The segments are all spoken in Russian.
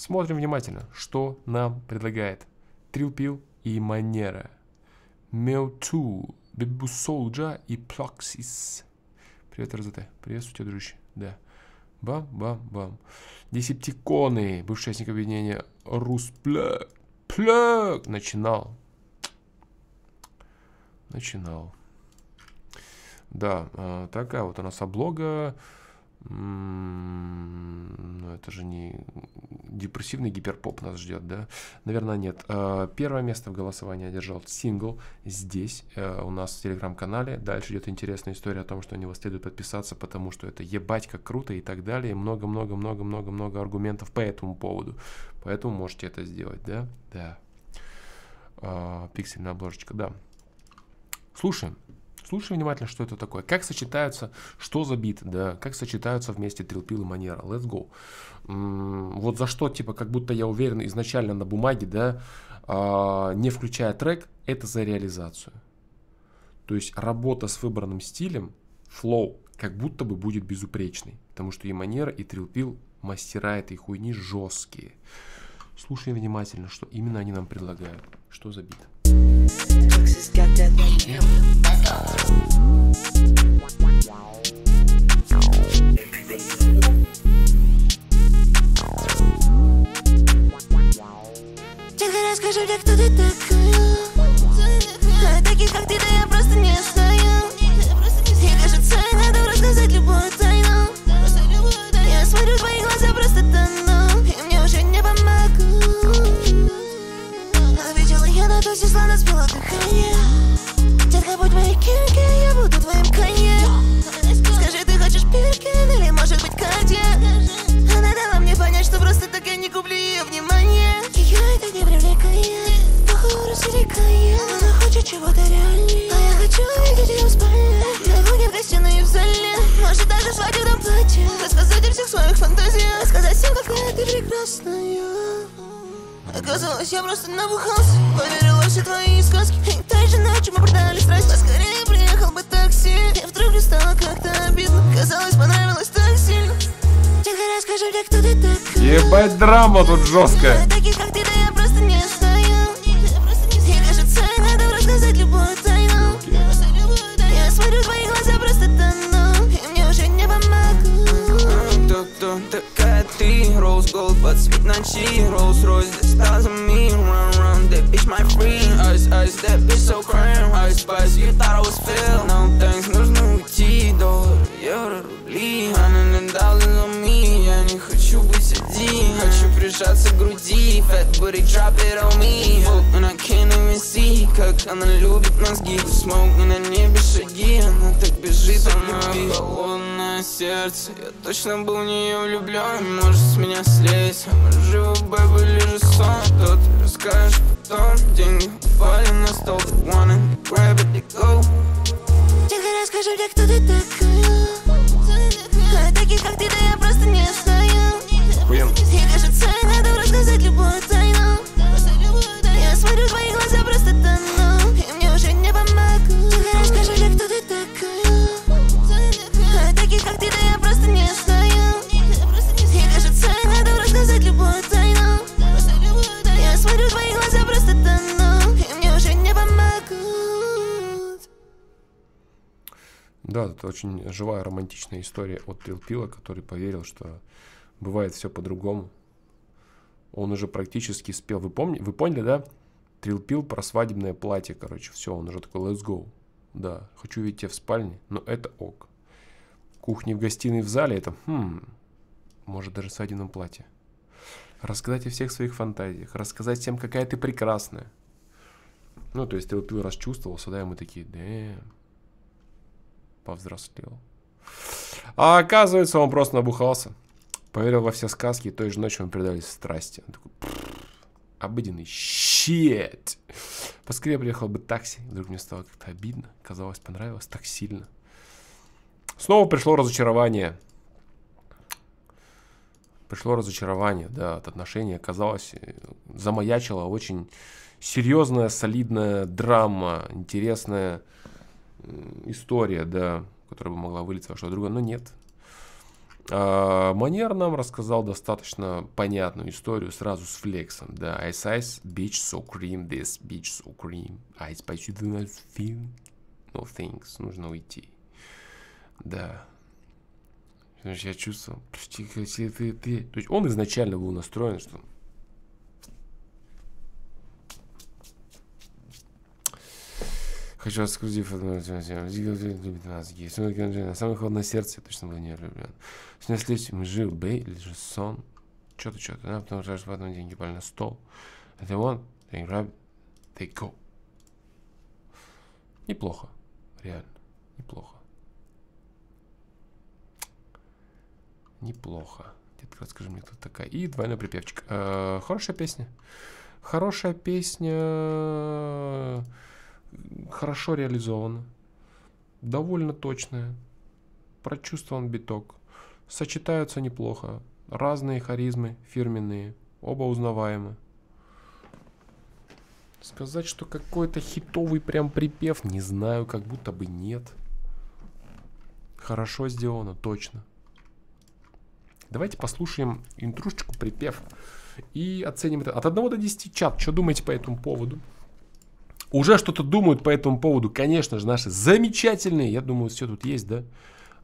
Смотрим внимательно, что нам предлагает Трилпил и Манера. Меуту, Бебусолджа и Плоксис. Привет, РЗТ. Приветствую тебя, дружище. Да. Бам-бам-бам. Десептиконы, бывший участник объединения Русплэг. Плэг начинал. Начинал. Да, а, такая вот у нас облога. Ну, это же не депрессивный гиперпоп нас ждет, да? Наверное, нет. А, первое место в голосовании одержал сингл здесь, э, у нас в телеграм-канале. Дальше идет интересная история о том, что у него следует подписаться, потому что это ебать как круто и так далее. Много-много-много-много-много аргументов по этому поводу. Поэтому можете это сделать, да? Да. А, пиксельная обложечка, да. Слушаем. Слушай внимательно, что это такое. Как сочетаются, что за бит, да, как сочетаются вместе трилпил и манера. Let's go. Вот за что, типа, как будто я уверен изначально на бумаге, да, а, не включая трек, это за реализацию. То есть работа с выбранным стилем, флоу, как будто бы будет безупречной. Потому что и манера, и трилпил мастера этой хуйни жесткие. Слушай внимательно, что именно они нам предлагают. Что за бит? Тихо расскажи мне, кто ты такая Таких, как ты, да я просто не знаю своих фантазиях, сказать всем, какая ты прекрасная Оказалось, я просто набухался Поверила все твои сказки И той же ночью мы продали страсть. Поскорее приехал бы такси И вдруг мне стало как-то обидно. Казалось, понравилось так сильно. Тихо расскажи мне, кто ты такая Ебать драма тут жесткая Таких, как ты, да я просто не знаю Такая ты? Роуз голд под цвет ночи Роуз Ройс достал за мир Run, run, that bitch my friend Ice, ice, that bitch so crime Ice spice, you thought I was filled No thanks, нужно уйти Доллар, евро, рубли Hundred dollars on me Я не хочу быть один Хочу прижаться к груди Fat booty, drop it on me Fuck, and I can't even see она любит мозги и на небе шаги Она так бежит от любви Холодное сердце. Я точно был в нее влюблен Может с меня слезть А мы живы, бэбы, или же сон То ты расскажешь потом Деньги упали на стол. They wanna grab it, they go. Тихо расскажи мне, кто ты такая. А таких, как ты, да я просто не знаю. Охуенно. И кажется, надо рассказать очень живая романтичная история от Трилпила, который поверил, что бывает все по-другому. Он уже практически спел. Вы, помни, вы поняли, да? Трилпил про свадебное платье, короче. Все, он уже такой, let's go. Да, хочу видеть тебя в спальне, но это ок. Кухни в гостиной в зале, это, хм, может даже свадебном платье. Рассказать о всех своих фантазиях, рассказать всем, какая ты прекрасная. Ну, то есть Трилпил расчувствовался, да, и мы такие, да, повзрослел. А оказывается, он просто набухался. Поверил во все сказки, и той же ночью он предались страсти. Он такой, «Пф, обыденный щит. Поскорее приехал бы такси. Вдруг мне стало как-то обидно. Казалось, понравилось так сильно. Снова пришло разочарование. Пришло разочарование, да, от отношений. Казалось, э, замаячила очень серьезная, солидная драма, интересная история, да, которая бы могла вылиться во что-то другое, но нет. А, Манер нам рассказал достаточно понятную историю сразу с флексом. Да, Ice Ice, Beach So Cream, This Beach So Cream, Ice Spice You Do Not Feel No Things, нужно уйти. Да. Значит, я чувствовал, если ты, ты... То есть он изначально был настроен, что Хочу эксклюзив от Самый холодное сердце, я точно был не влюблен. Мы жил Бэй или же сон. Что-то, что-то, да, потому что потом деньги пали на стол. Это он, they grab, they go. Неплохо, реально, неплохо. Неплохо. Детка, расскажи мне, кто такая. И двойной припевчик. Э, хорошая песня. Хорошая песня хорошо реализована, довольно точная, прочувствован биток, сочетаются неплохо, разные харизмы фирменные, оба узнаваемы. Сказать, что какой-то хитовый прям припев, не знаю, как будто бы нет. Хорошо сделано, точно. Давайте послушаем интрушечку, припев и оценим это. От 1 до 10 чат, что думаете по этому поводу? Уже что-то думают по этому поводу, конечно же, наши замечательные, я думаю, все тут есть, да?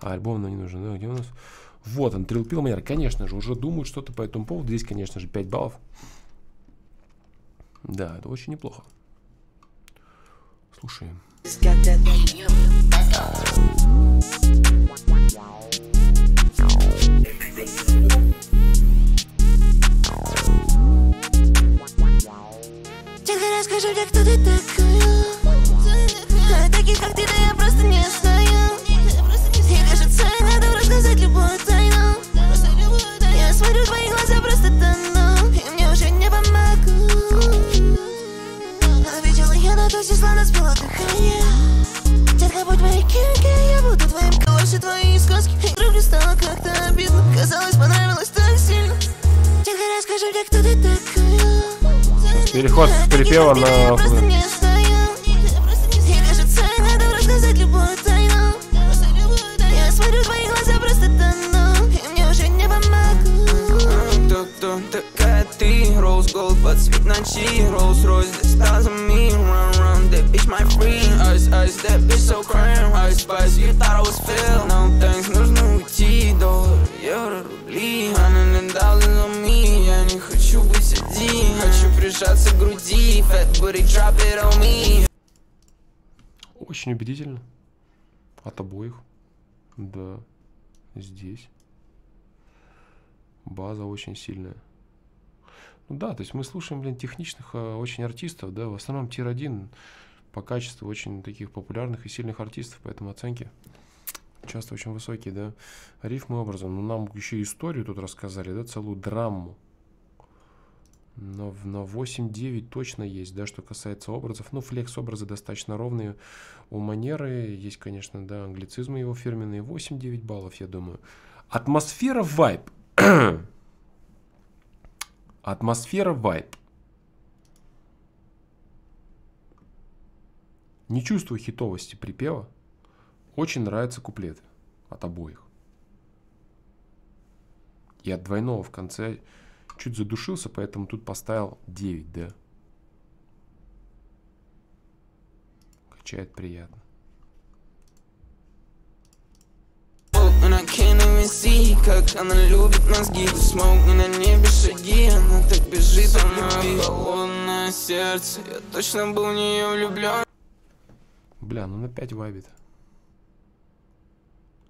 А альбом нам не нужен, да, где у нас? Вот он, Трилпил Майер, конечно же, уже думают что-то по этому поводу. Здесь, конечно же, 5 баллов. Да, это очень неплохо. Слушаем. Расскажи мне, кто ты такая. Таких, как ты, да я просто не знаю. И кажется, надо рассказать любую тайну. Я смотрю в твои глаза, просто тону И мне уже не помогу. Видела я на тусе, словно спела дыхание Детка, будь моей киркой, я буду твоим Колыши твои сказки. И вдруг стало как-то обидно. Казалось, понравилось так сильно. Тихо расскажи мне, кто Переход с припева на... Rose Gold, под цвет ночи Rolls Royce, достал за me Run, run, that bitch my free Ice, ice, that bitch so crime Ice spice, you thought I was filled No thanks, нужно уйти Доллар, евро, рубли Hundred dollars on me хочу быть один Хочу прижаться к груди Fat drop it on me Очень убедительно. От обоих. Да. Здесь. База очень сильная. Ну да, то есть мы слушаем, блин, техничных а, очень артистов, да, в основном тир-1 по качеству очень таких популярных и сильных артистов, поэтому оценки часто очень высокие, да. Рифмы образом. Ну, нам еще историю тут рассказали, да, целую драму. Но на 8-9 точно есть, да, что касается образов. Ну, флекс образы достаточно ровные. У манеры есть, конечно, да, англицизмы его фирменные. 8-9 баллов, я думаю. Атмосфера вайб. Атмосфера вайб. Не чувствую хитовости припева. Очень нравятся куплеты от обоих. И от двойного в конце чуть задушился, поэтому тут поставил 9, да. Качает приятно. Как она любит мозги Смог на небе шаги, она так бежит любви Холодное сердце, я точно был в нее влюблен Бля, ну на 5 вайбит.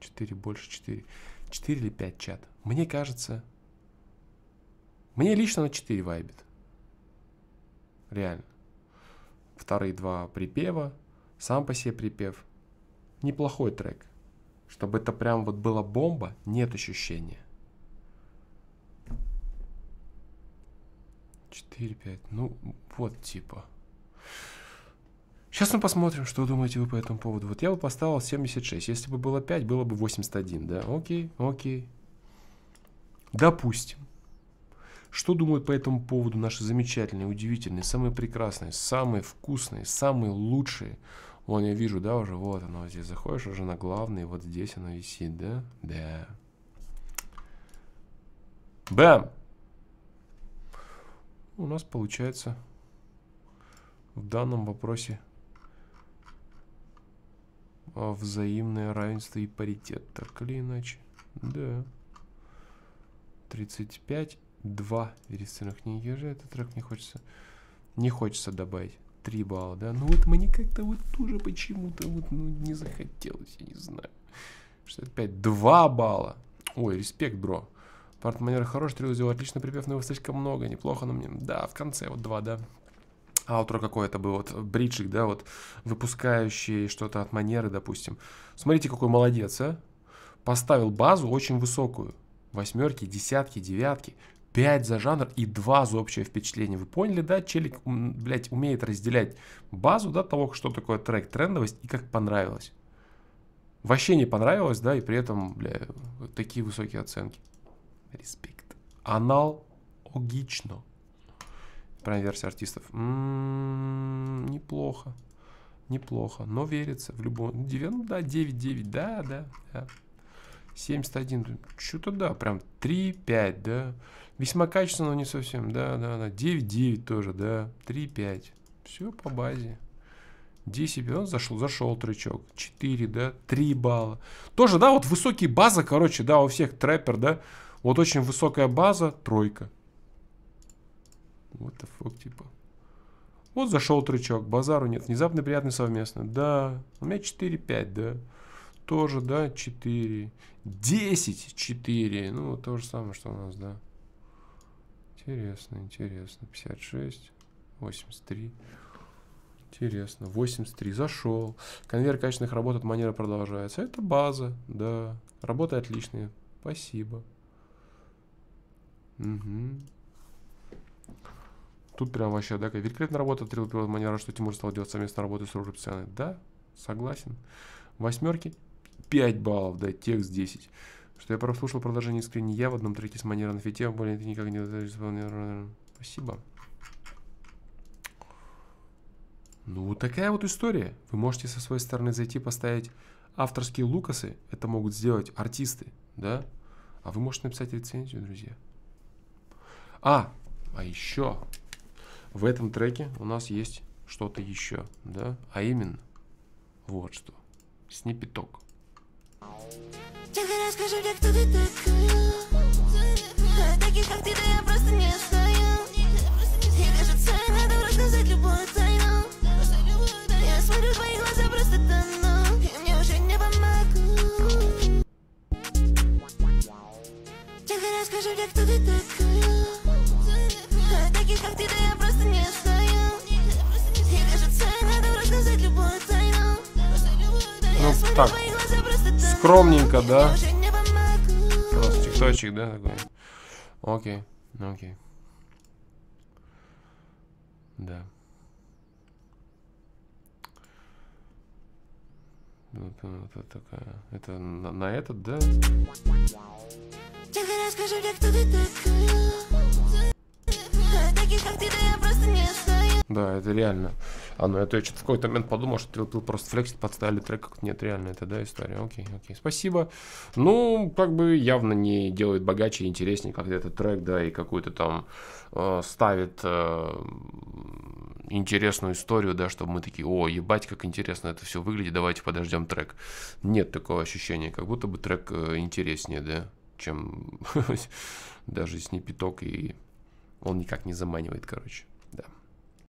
4 больше 4. 4 или 5 чат. Мне кажется, мне лично на 4 вайбит. Реально. Вторые два припева. Сам по себе припев. Неплохой трек. Чтобы это прям вот была бомба, нет ощущения. 4-5. Ну, вот типа. Сейчас мы посмотрим, что думаете вы по этому поводу. Вот я бы поставил 76. Если бы было 5, было бы 81, да? Окей, окей. Допустим. Что думают по этому поводу наши замечательные, удивительные, самые прекрасные, самые вкусные, самые лучшие? Вон я вижу, да, уже вот оно здесь заходишь уже на главный, вот здесь оно висит, да? Да. Бэм! У нас получается в данном вопросе взаимное равенство и паритет, так или иначе. Да. 35, 2 вересцена книги же. Этот трек не хочется, не хочется добавить. 3 балла, да? Ну вот мне как-то вот тоже почему-то вот ну, не захотелось, я не знаю. 65, 2 балла. Ой, респект, бро. Парт-манера хороший, Трилл сделал отлично припев, но его слишком много, неплохо, но мне... Да, в конце вот 2, да. Аутро какое-то был, вот бриджик, да, вот выпускающий что-то от манеры, допустим. Смотрите, какой молодец, а. Поставил базу очень высокую. Восьмерки, десятки, девятки. 5 за жанр и 2 за общее впечатление. Вы поняли, да? Челик, блядь, умеет разделять базу, да, того, что такое трек, трендовость и как понравилось. Вообще не понравилось, да, и при этом, бля, такие высокие оценки. Респект. Аналогично. Прям версия артистов. М-м-м, неплохо. Неплохо. Но верится в любом... 9, ну да, 9-9, да, да, да. 71. Что-то да, прям 3-5, да. Весьма качественно, но не совсем. Да, да, да. 9-9 тоже, да. 3-5. Все по базе. 10, он зашел, зашел тречок. 4, да, 3 балла. Тоже, да, вот высокие базы, короче, да, у всех трэпер, да. Вот очень высокая база, тройка. Вот the fuck, типа. Вот зашел тречок, базару нет. Внезапно приятный совместно. Да, у меня 4-5, да. Тоже, да, 4. 10, 4. Ну, то же самое, что у нас, да. Интересно, интересно. 56, 83. Интересно. 83. Зашел. Конвейер качественных работ от манеры продолжается. Это база, да. Работа отличная. Спасибо. Угу. Тут прям вообще, да, великолепная работа Трил Пилот манера, что Тимур стал делать совместно работу с Ружепсианой. Да, согласен. Восьмерки 5 баллов, да, текст 10. Что я прослушал продолжение искренне я в одном треке с манерой на фите, а более ты никак не исполняешь. Спасибо. Ну, вот такая вот история. Вы можете со своей стороны зайти, поставить авторские лукасы. Это могут сделать артисты, да? А вы можете написать рецензию, друзья. А, а еще в этом треке у нас есть что-то еще, да? А именно, вот что. Сниппеток. Расскажи мне, кто ты такая Таких, как ты, да я просто не знаю. И кажется, надо рассказать любую тайну. Я смотрю твои глаза, просто тону И мне уже не помогу Тихо расскажи мне, кто ты такая Таких, как ты, да я просто не знаю. И кажется, надо рассказать любую тайну. Ну, так, скромненько, да? Тикточек, да, такой? Окей, окей. Да. Вот, вот, вот такая. Это на, на этот, да? Тихо расскажи мне, кто ты такая Таких, как ты, да я просто не знаю Да, это реально. А, ну это я что-то в какой-то момент подумал, что ты просто флексит, подставили трек, как нет, реально, это, да, история. Окей, окей, спасибо. Ну, как бы явно не делает богаче и интереснее, как этот трек, да, и какую-то там э, ставит э, интересную историю, да, чтобы мы такие, о, ебать, как интересно это все выглядит, давайте подождем трек. Нет такого ощущения, как будто бы трек э, интереснее, да, чем даже сниппеток, и он никак не заманивает, короче.